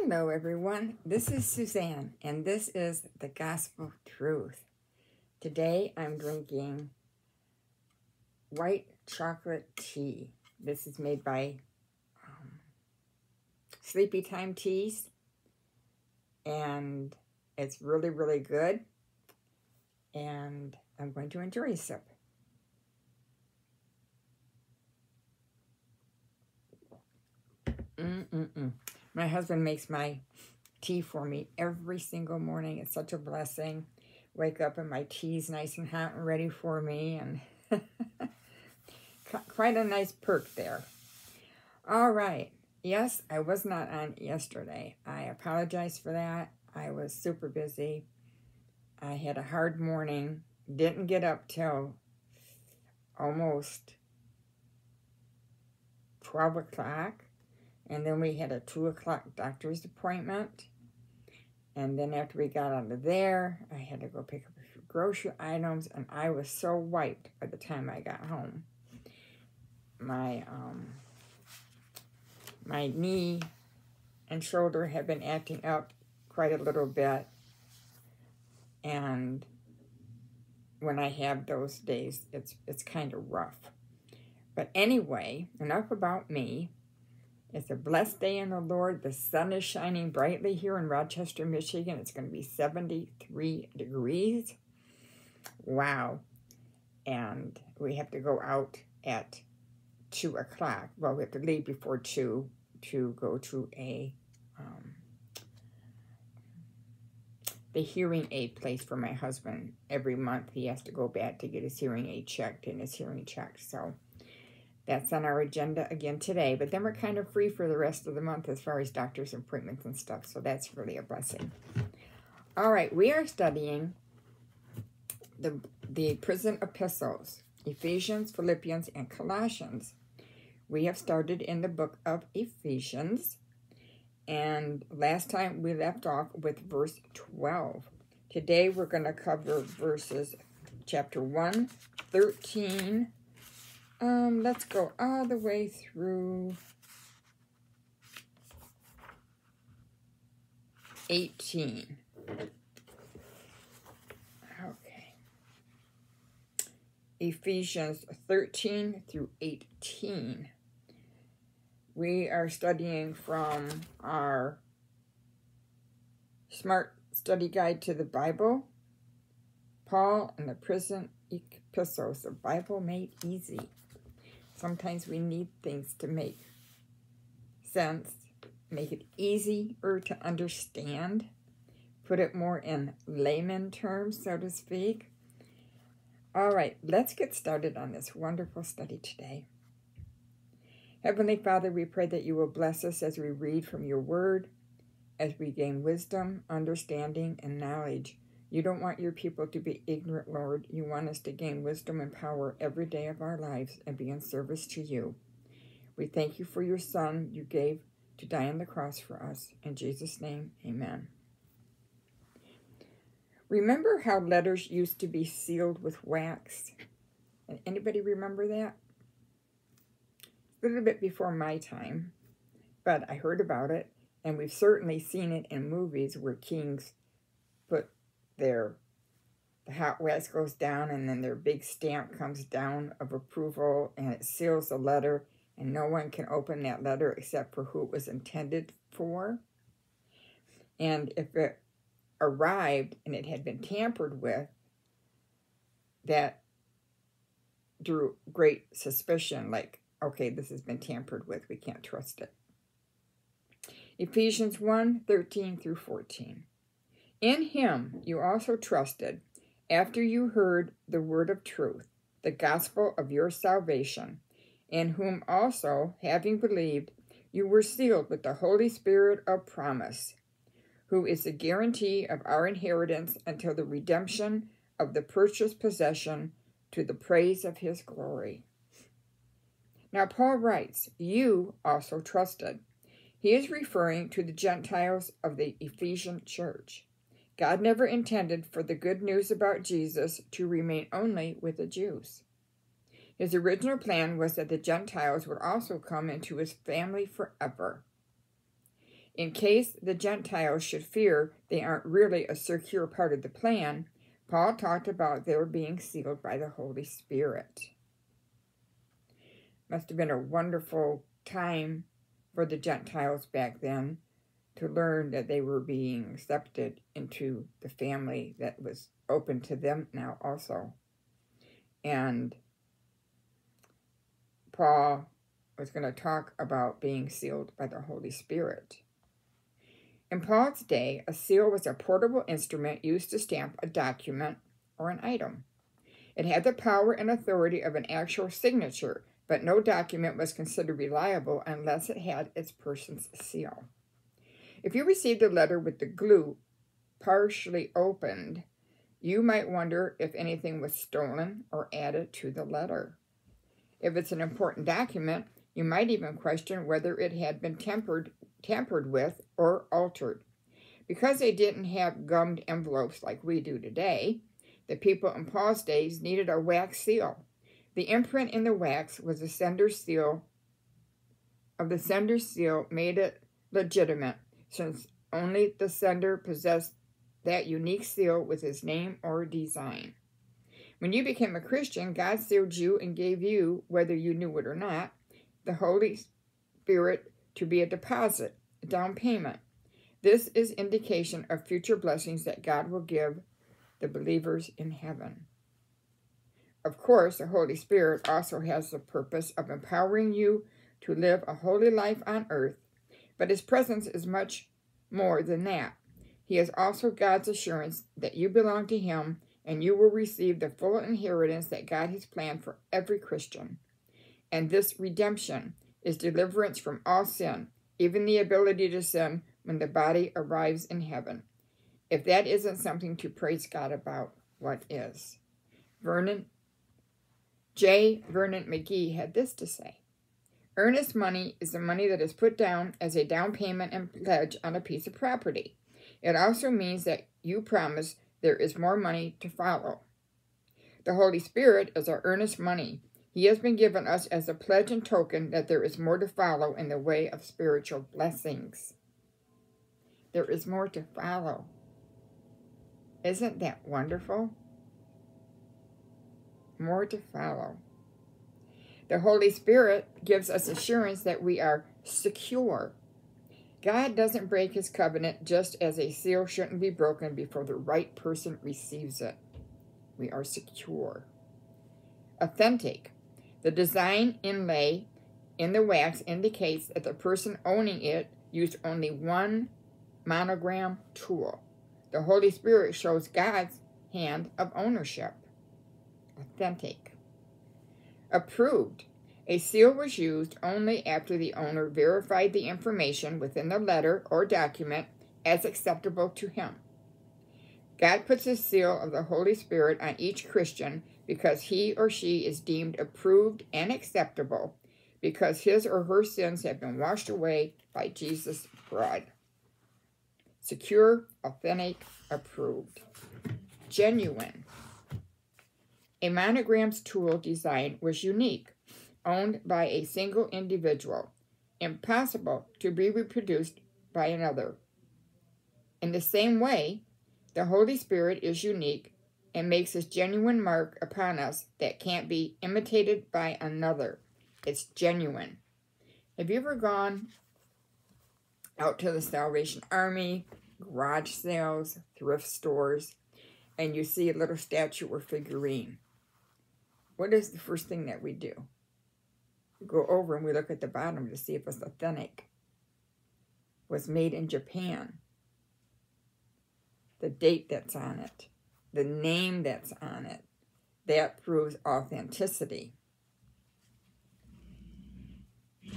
Hello, everyone. This is Suzanne, and this is the Gospel Truth. Today I'm drinking white chocolate tea. This is made by um, Sleepy Time Teas, and it's really, really good. And I'm going to enjoy a sip. Mm-mm-mm. My husband makes my tea for me every single morning. It's such a blessing. Wake up and my tea's nice and hot and ready for me. And quite a nice perk there. All right. Yes, I was not on yesterday. I apologize for that. I was super busy. I had a hard morning. Didn't get up till almost 12 o'clock. And then we had a 2 o'clock doctor's appointment. And then after we got out of there, I had to go pick up a few grocery items. And I was so wiped by the time I got home. My, um, my knee and shoulder have been acting up quite a little bit. And when I have those days, it's, it's kind of rough. But anyway, enough about me. It's a blessed day in the Lord. The sun is shining brightly here in Rochester, Michigan. It's going to be 73 degrees. Wow. And we have to go out at 2 o'clock. Well, we have to leave before 2 to go to a um, the hearing aid place for my husband. Every month he has to go back to get his hearing aid checked and his hearing checked. So that's on our agenda again today. But then we're kind of free for the rest of the month as far as doctor's appointments and stuff. So that's really a blessing. All right, we are studying the, the prison epistles, Ephesians, Philippians, and Colossians. We have started in the book of Ephesians. And last time we left off with verse 12. Today we're going to cover verses chapter 1, 13, um, let's go all the way through 18. Okay. Ephesians 13 through 18. We are studying from our Smart Study Guide to the Bible, Paul and the Prison Epistles, the Bible Made Easy. Sometimes we need things to make sense, make it easier to understand, put it more in layman terms, so to speak. All right, let's get started on this wonderful study today. Heavenly Father, we pray that you will bless us as we read from your word, as we gain wisdom, understanding, and knowledge you don't want your people to be ignorant, Lord. You want us to gain wisdom and power every day of our lives and be in service to you. We thank you for your Son you gave to die on the cross for us. In Jesus' name, amen. Remember how letters used to be sealed with wax? Anybody remember that? A little bit before my time, but I heard about it, and we've certainly seen it in movies where kings their the hot wax goes down and then their big stamp comes down of approval and it seals the letter and no one can open that letter except for who it was intended for. And if it arrived and it had been tampered with, that drew great suspicion like, okay, this has been tampered with, we can't trust it. Ephesians 1 13 through 14. In him you also trusted, after you heard the word of truth, the gospel of your salvation, in whom also, having believed, you were sealed with the Holy Spirit of promise, who is the guarantee of our inheritance until the redemption of the purchased possession to the praise of his glory. Now, Paul writes, You also trusted. He is referring to the Gentiles of the Ephesian church. God never intended for the good news about Jesus to remain only with the Jews. His original plan was that the Gentiles would also come into his family forever. In case the Gentiles should fear they aren't really a secure part of the plan, Paul talked about their being sealed by the Holy Spirit. Must have been a wonderful time for the Gentiles back then to learn that they were being accepted into the family that was open to them now also. And Paul was going to talk about being sealed by the Holy Spirit. In Paul's day, a seal was a portable instrument used to stamp a document or an item. It had the power and authority of an actual signature, but no document was considered reliable unless it had its person's seal. If you received a letter with the glue partially opened, you might wonder if anything was stolen or added to the letter. If it's an important document, you might even question whether it had been tempered, tampered with or altered. Because they didn't have gummed envelopes like we do today, the people in Paul's days needed a wax seal. The imprint in the wax was the sender's seal of the sender's seal made it legitimate since only the sender possessed that unique seal with his name or design. When you became a Christian, God sealed you and gave you, whether you knew it or not, the Holy Spirit to be a deposit, a down payment. This is indication of future blessings that God will give the believers in heaven. Of course, the Holy Spirit also has the purpose of empowering you to live a holy life on earth but his presence is much more than that. He is also God's assurance that you belong to him and you will receive the full inheritance that God has planned for every Christian. And this redemption is deliverance from all sin, even the ability to sin when the body arrives in heaven. If that isn't something to praise God about, what is? Vernon J. Vernon McGee had this to say Earnest money is the money that is put down as a down payment and pledge on a piece of property. It also means that you promise there is more money to follow. The Holy Spirit is our earnest money. He has been given us as a pledge and token that there is more to follow in the way of spiritual blessings. There is more to follow. Isn't that wonderful? More to follow. The Holy Spirit gives us assurance that we are secure. God doesn't break his covenant just as a seal shouldn't be broken before the right person receives it. We are secure. Authentic. The design inlay in the wax indicates that the person owning it used only one monogram tool. The Holy Spirit shows God's hand of ownership. Authentic. Approved. A seal was used only after the owner verified the information within the letter or document as acceptable to him. God puts a seal of the Holy Spirit on each Christian because he or she is deemed approved and acceptable because his or her sins have been washed away by Jesus' blood. Secure, authentic, approved. Genuine. A monogram's tool design was unique, owned by a single individual, impossible to be reproduced by another. In the same way, the Holy Spirit is unique and makes his genuine mark upon us that can't be imitated by another. It's genuine. Have you ever gone out to the Salvation Army, garage sales, thrift stores, and you see a little statue or figurine? What is the first thing that we do? We go over and we look at the bottom to see if it's authentic. Was made in Japan. The date that's on it, the name that's on it, that proves authenticity.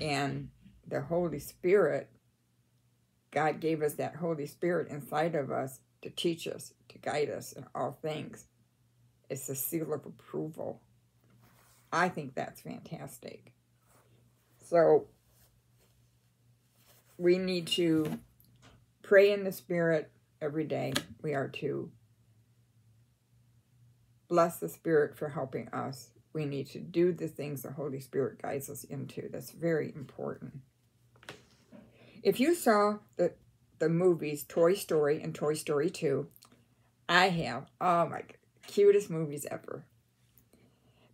And the Holy Spirit, God gave us that Holy Spirit inside of us to teach us, to guide us in all things. It's a seal of approval. I think that's fantastic. So we need to pray in the Spirit every day. We are to bless the Spirit for helping us. We need to do the things the Holy Spirit guides us into. That's very important. If you saw the, the movies Toy Story and Toy Story 2, I have. Oh my, cutest movies ever.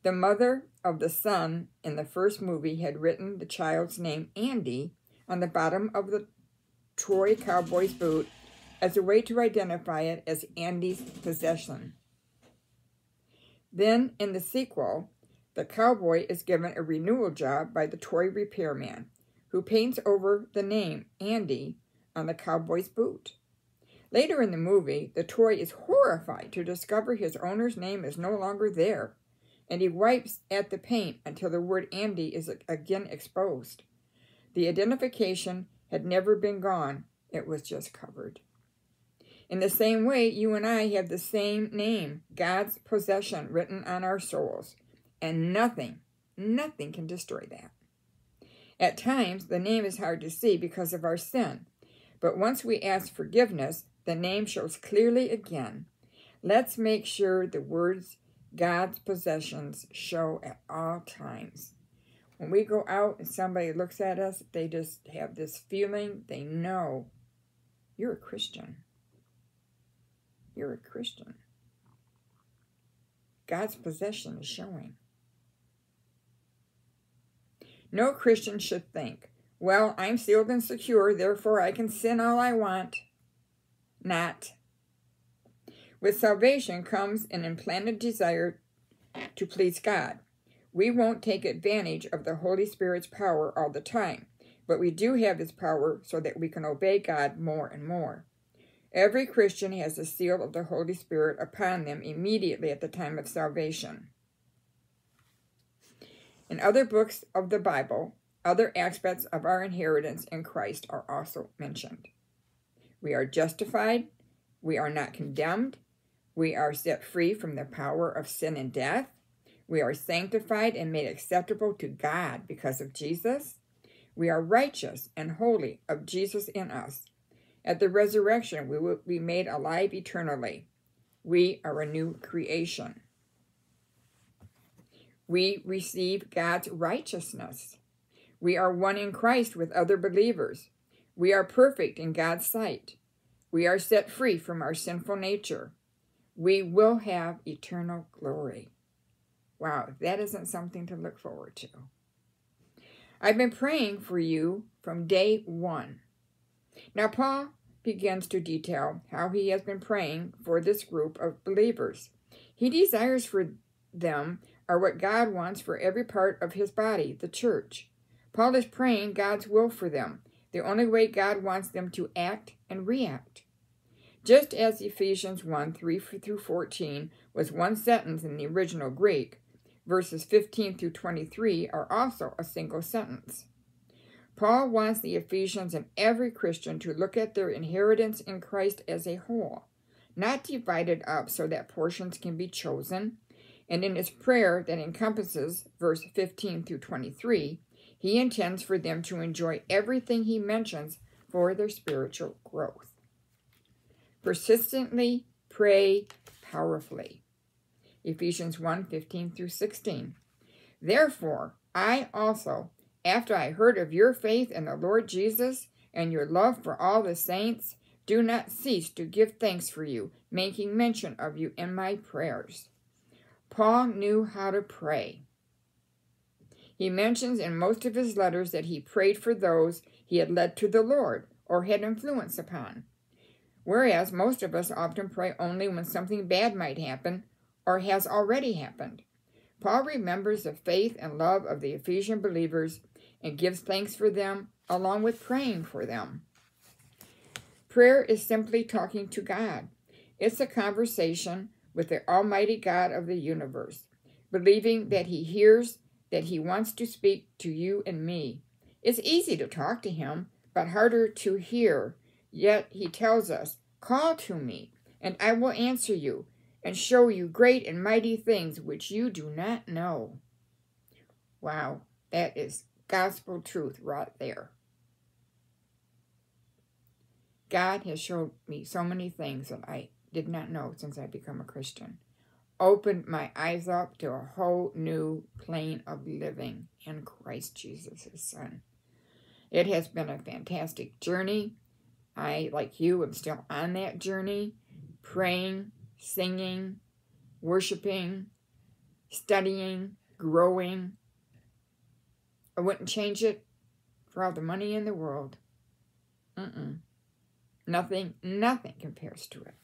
The mother of the son in the first movie had written the child's name, Andy, on the bottom of the toy cowboy's boot as a way to identify it as Andy's possession. Then, in the sequel, the cowboy is given a renewal job by the toy repairman, who paints over the name Andy on the cowboy's boot. Later in the movie, the toy is horrified to discover his owner's name is no longer there, and he wipes at the paint until the word Andy is again exposed. The identification had never been gone, it was just covered. In the same way, you and I have the same name, God's possession, written on our souls, and nothing, nothing can destroy that. At times, the name is hard to see because of our sin, but once we ask forgiveness, the name shows clearly again. Let's make sure the words God's possessions show at all times. When we go out and somebody looks at us, they just have this feeling, they know you're a Christian. You're a Christian. God's possession is showing. No Christian should think, well, I'm sealed and secure, therefore I can sin all I want not. With salvation comes an implanted desire to please God. We won't take advantage of the Holy Spirit's power all the time, but we do have his power so that we can obey God more and more. Every Christian has the seal of the Holy Spirit upon them immediately at the time of salvation. In other books of the Bible, other aspects of our inheritance in Christ are also mentioned. We are justified. We are not condemned. We are set free from the power of sin and death. We are sanctified and made acceptable to God because of Jesus. We are righteous and holy of Jesus in us. At the resurrection, we will be made alive eternally. We are a new creation. We receive God's righteousness. We are one in Christ with other believers. We are perfect in God's sight. We are set free from our sinful nature. We will have eternal glory. Wow, that isn't something to look forward to. I've been praying for you from day one. Now, Paul begins to detail how he has been praying for this group of believers. He desires for them are what God wants for every part of his body, the church. Paul is praying God's will for them the only way God wants them to act and react. Just as Ephesians 1 3 through 14 was one sentence in the original Greek, verses 15 through 23 are also a single sentence. Paul wants the Ephesians and every Christian to look at their inheritance in Christ as a whole, not divided up so that portions can be chosen. And in his prayer that encompasses verse 15 through 23, he intends for them to enjoy everything he mentions for their spiritual growth. Persistently pray powerfully. Ephesians 1 15 through 16. Therefore, I also, after I heard of your faith in the Lord Jesus and your love for all the saints, do not cease to give thanks for you, making mention of you in my prayers. Paul knew how to pray. He mentions in most of his letters that he prayed for those he had led to the Lord or had influence upon. Whereas most of us often pray only when something bad might happen or has already happened. Paul remembers the faith and love of the Ephesian believers and gives thanks for them along with praying for them. Prayer is simply talking to God. It's a conversation with the Almighty God of the universe, believing that He hears that he wants to speak to you and me. It's easy to talk to him, but harder to hear. Yet he tells us, Call to me, and I will answer you, and show you great and mighty things which you do not know. Wow, that is gospel truth right there. God has showed me so many things that I did not know since I become a Christian opened my eyes up to a whole new plane of living in Christ Jesus, his Son. It has been a fantastic journey. I, like you, am still on that journey, praying, singing, worshiping, studying, growing. I wouldn't change it for all the money in the world. Mm-mm. Nothing, nothing compares to it.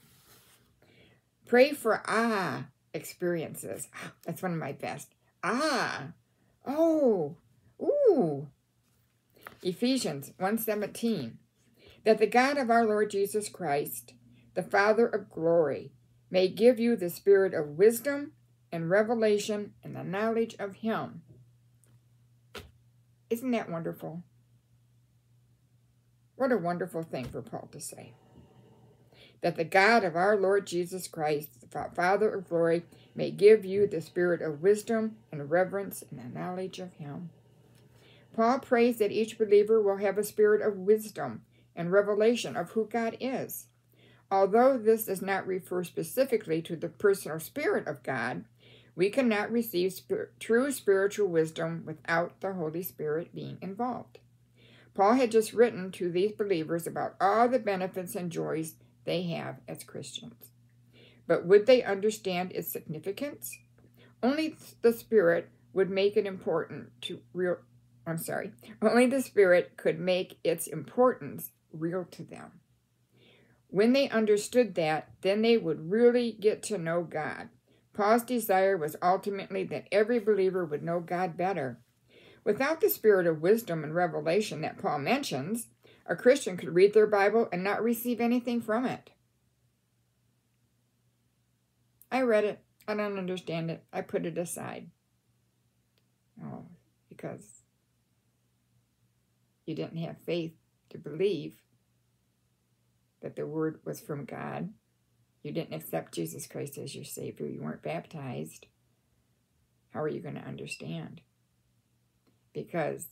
Pray for ah experiences. That's one of my best. Ah. Oh. Ooh. Ephesians 1:17 That the God of our Lord Jesus Christ, the Father of glory, may give you the spirit of wisdom and revelation and the knowledge of him. Isn't that wonderful? What a wonderful thing for Paul to say. That the God of our Lord Jesus Christ, the Father of glory, may give you the spirit of wisdom and reverence and the knowledge of him. Paul prays that each believer will have a spirit of wisdom and revelation of who God is. Although this does not refer specifically to the personal spirit of God, we cannot receive true spiritual wisdom without the Holy Spirit being involved. Paul had just written to these believers about all the benefits and joys they have as Christians. But would they understand its significance? Only the Spirit would make it important to real I'm sorry. Only the Spirit could make its importance real to them. When they understood that, then they would really get to know God. Paul's desire was ultimately that every believer would know God better. Without the spirit of wisdom and revelation that Paul mentions, a Christian could read their Bible and not receive anything from it. I read it. I don't understand it. I put it aside. Oh, because you didn't have faith to believe that the word was from God. You didn't accept Jesus Christ as your Savior. You weren't baptized. How are you going to understand? Because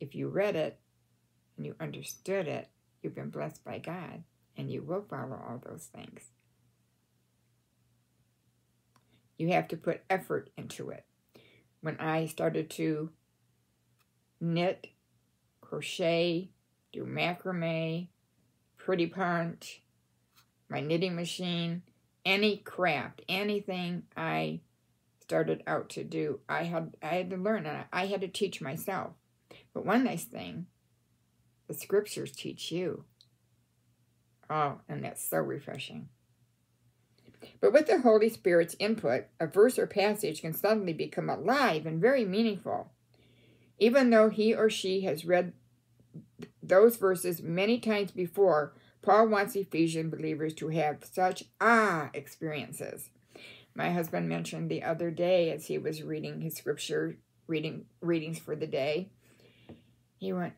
if you read it and you understood it, you've been blessed by God and you will follow all those things. You have to put effort into it. When I started to knit, crochet, do macrame, pretty punch, my knitting machine, any craft, anything I started out to do, I had I had to learn and I had to teach myself. But one nice thing, the scriptures teach you. Oh, and that's so refreshing. But with the Holy Spirit's input, a verse or passage can suddenly become alive and very meaningful. Even though he or she has read those verses many times before, Paul wants Ephesian believers to have such ah experiences. My husband mentioned the other day as he was reading his scripture reading readings for the day. He went,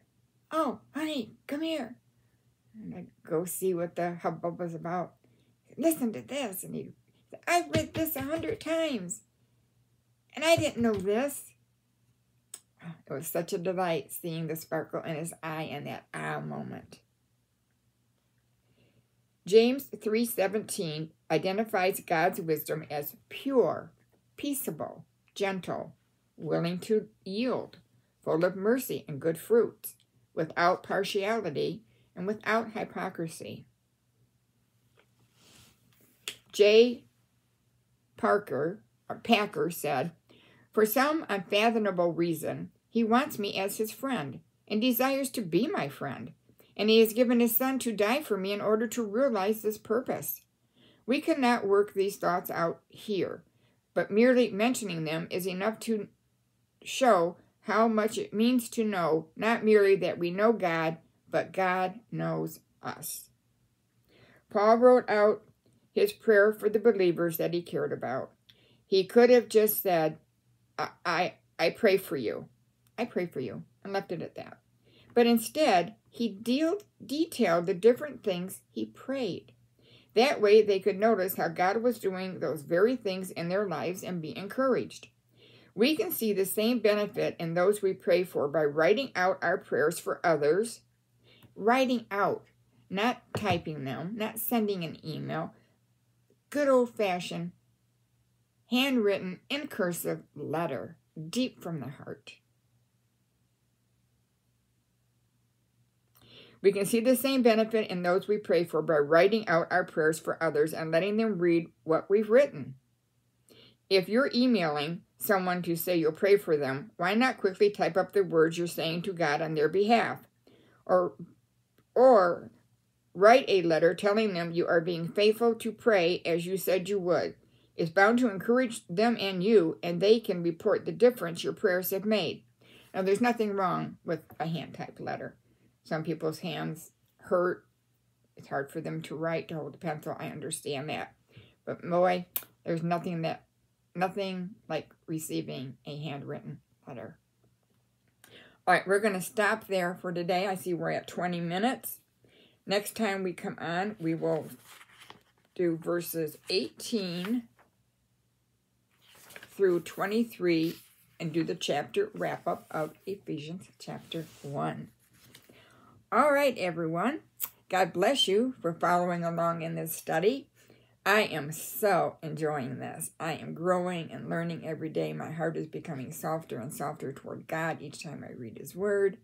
"Oh, honey, come here." And I go see what the hubbub was about. Listen to this, and he "I've read this a hundred times, and I didn't know this." It was such a delight seeing the sparkle in his eye in that ah moment. James 3:17 identifies God's wisdom as pure, peaceable, gentle, willing to yield, full of mercy and good fruits, without partiality and without hypocrisy. J. Parker, or Packer said, For some unfathomable reason, he wants me as his friend and desires to be my friend and he has given his son to die for me in order to realize this purpose. We cannot work these thoughts out here, but merely mentioning them is enough to show how much it means to know not merely that we know God, but God knows us. Paul wrote out his prayer for the believers that he cared about. He could have just said, I, I, pray for you. I pray for you, and left it at that. But instead, he detailed the different things he prayed. That way, they could notice how God was doing those very things in their lives and be encouraged. We can see the same benefit in those we pray for by writing out our prayers for others. Writing out, not typing them, not sending an email. Good old fashioned, handwritten, in cursive letter, deep from the heart. We can see the same benefit in those we pray for by writing out our prayers for others and letting them read what we've written. If you're emailing someone to say you'll pray for them, why not quickly type up the words you're saying to God on their behalf? Or, or write a letter telling them you are being faithful to pray as you said you would. It's bound to encourage them and you, and they can report the difference your prayers have made. Now, there's nothing wrong with a hand typed letter. Some people's hands hurt. It's hard for them to write, to hold a pencil. I understand that. But boy, there's nothing that nothing like receiving a handwritten letter. All right, we're going to stop there for today. I see we're at 20 minutes. Next time we come on, we will do verses 18 through 23 and do the chapter wrap up of Ephesians chapter 1. All right, everyone. God bless you for following along in this study. I am so enjoying this. I am growing and learning every day. My heart is becoming softer and softer toward God each time I read His Word.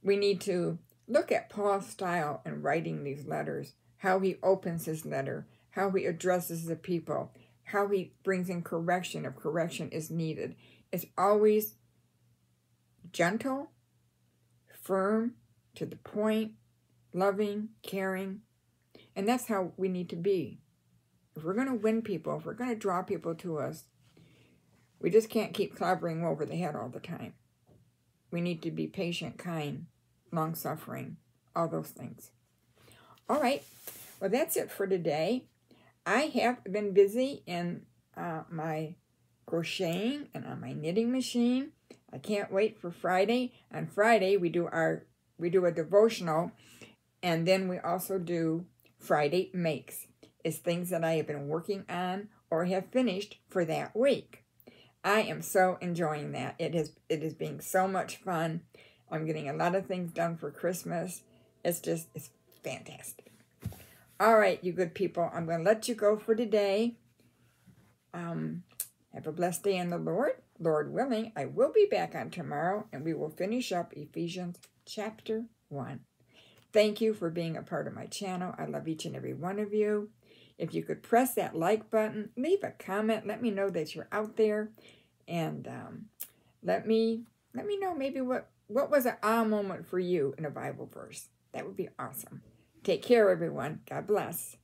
We need to look at Paul's style in writing these letters, how he opens his letter, how he addresses the people, how he brings in correction if correction is needed. It's always gentle, firm, to the point, loving, caring. And that's how we need to be. If we're going to win people, if we're going to draw people to us, we just can't keep clobbering over the head all the time. We need to be patient, kind, long suffering, all those things. All right. Well, that's it for today. I have been busy in uh, my crocheting and on my knitting machine. I can't wait for Friday. On Friday, we do our we do a devotional, and then we also do Friday makes. It's things that I have been working on or have finished for that week. I am so enjoying that. It is it is being so much fun. I'm getting a lot of things done for Christmas. It's just it's fantastic. All right, you good people. I'm going to let you go for today. Um, have a blessed day in the Lord. Lord willing, I will be back on tomorrow and we will finish up Ephesians chapter 1. Thank you for being a part of my channel. I love each and every one of you. If you could press that like button, leave a comment, let me know that you're out there, and um, let me let me know maybe what what was an ah moment for you in a Bible verse. That would be awesome. Take care, everyone. God bless.